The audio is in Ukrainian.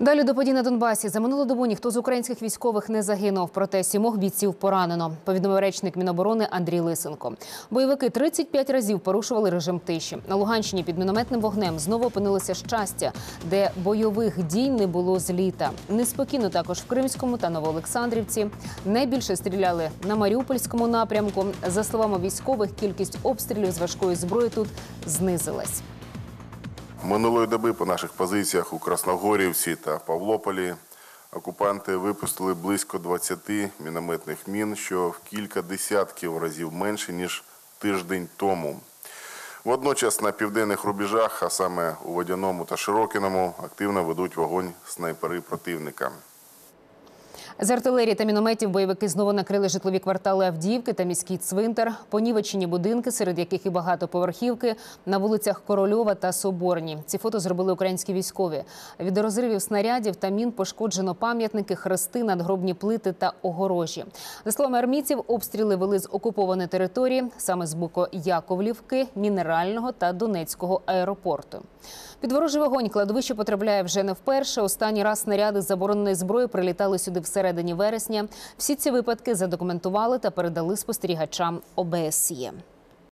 Далі до подій на Донбасі за минулу добу ніхто з українських військових не загинув. Проте сімох бійців поранено. Повідомив речник Міноборони Андрій Лисенко. Бойовики 35 разів порушували режим тиші. На Луганщині під мінометним вогнем знову опинилося щастя, де бойових дій не було з літа. Неспокійно також в Кримському та Новоолександрівці. Найбільше стріляли на Маріупольському напрямку. За словами військових, кількість обстрілів з важкої зброї тут знизилась. Минулої доби по наших позиціях у Красногорівці та Павлополі окупанти випустили близько 20 мінометних мін, що в кілька десятків разів менше, ніж тиждень тому. Водночас на південних рубежах, а саме у Водяному та Широкіному, активно ведуть вогонь снайпери противника. З артилерії та мінометів бойовики знову накрили житлові квартали Авдіївки та міський цвинтар, понівечені будинки, серед яких і багатоповерхівки на вулицях Корольова та Соборні. Ці фото зробили українські військові. Від розривів снарядів та мін пошкоджено пам'ятники, хрести, надгробні плити та огорожі. За словами армійців, обстріли вели з окупованої території, саме з боку Яковлівки, Мінерального та Донецького аеропорту. Під ворожий вогонь кладовище потрапляє вже не вперше. Останній раз снаряди забороненої зброї прилітали сюди всередині вересня. Всі ці випадки задокументували та передали спостерігачам ОБСЄ.